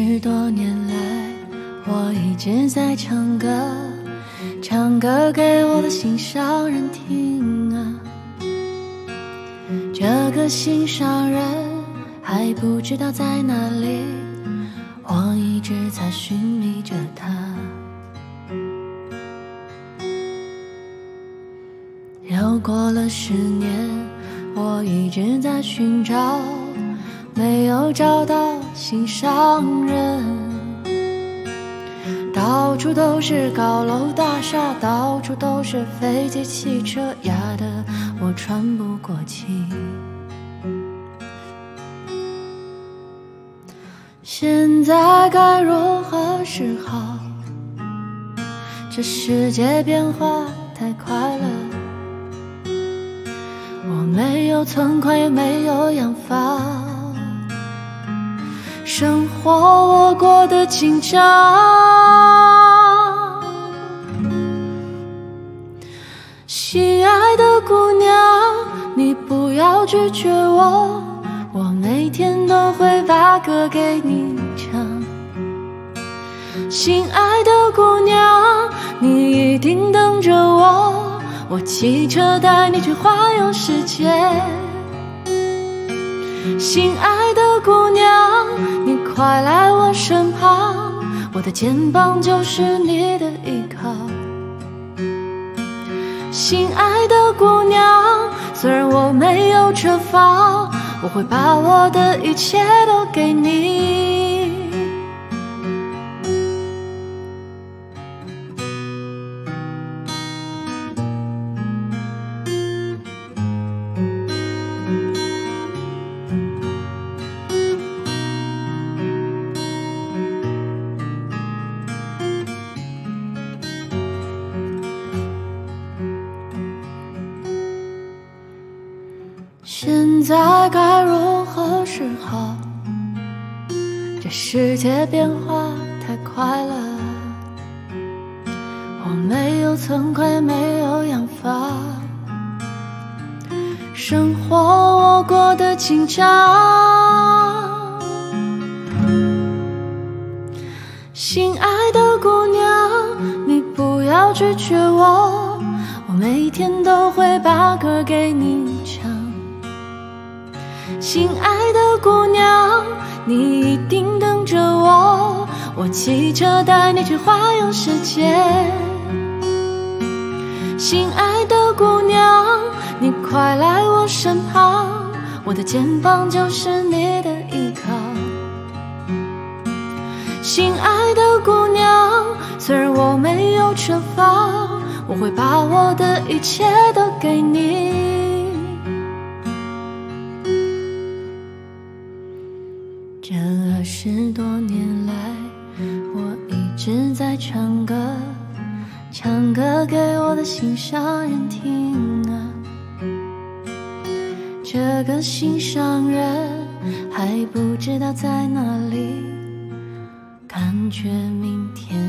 十多年来，我一直在唱歌，唱歌给我的心上人听啊。这个心上人还不知道在哪里，我一直在寻觅着他。又过了十年，我一直在寻找。没有找到心上人，到处都是高楼大厦，到处都是飞机汽车，压得我喘不过气。现在该如何是好？这世界变化太快了，我没有存款，也没有养房。生活我过得紧张，心爱的姑娘，你不要拒绝我，我每天都会把歌给你唱。心爱的姑娘，你一定等着我，我骑车带你去环游世界。心爱的姑娘，快来我身旁，我的肩膀就是你的依靠。心爱的姑娘，虽然我没有车房，我会把我的一切都给你。现在该如何是好？这世界变化太快了，我没有存款，没有养房，生活我过得紧张。心爱的姑娘，你不要拒绝我，我每天都会把歌给你。心爱的姑娘，你一定等着我，我骑车带你去环游世界。心爱的姑娘，你快来我身旁，我的肩膀就是你的依靠。心爱的姑娘，虽然我没有车房，我会把我的一切都给你。十多年来，我一直在唱歌，唱歌给我的心上人听啊。这个心上人还不知道在哪里，感觉明天。